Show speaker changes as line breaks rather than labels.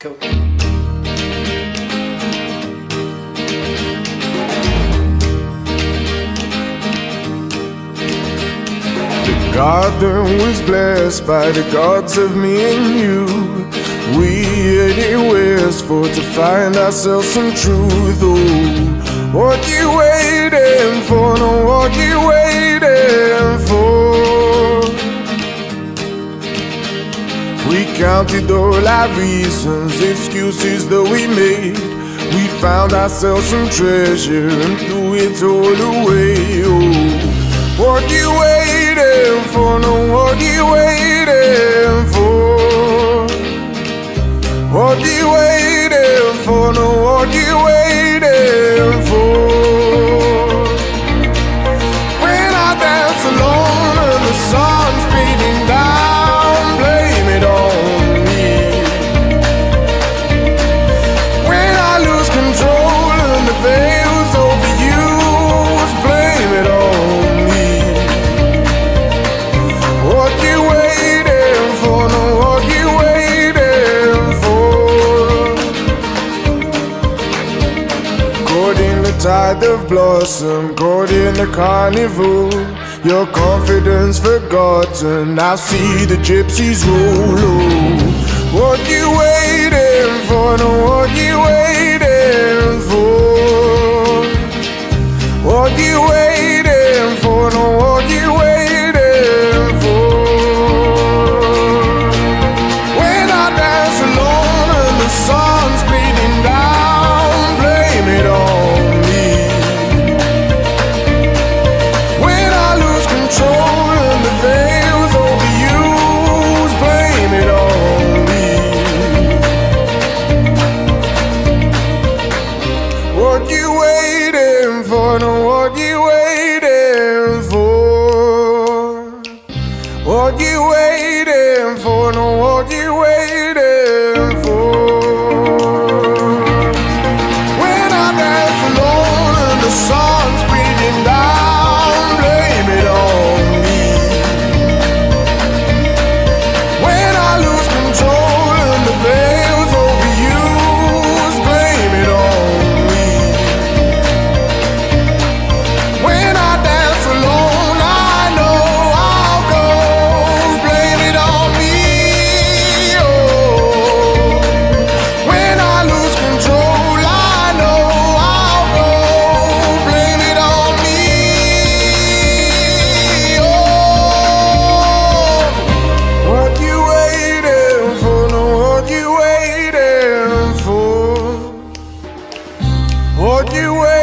Cool.
The garden was blessed by the gods of me and you. We anywhere's for to find ourselves some truth. Oh, what you waiting for? No, what you waiting for? counted all our reasons, excuses that we made. We found ourselves some treasure and threw it all away. Oh, what you? the tide of blossom Caught in the carnival Your confidence forgotten I see the gypsies roll oh. What you waiting for? No you away. you were.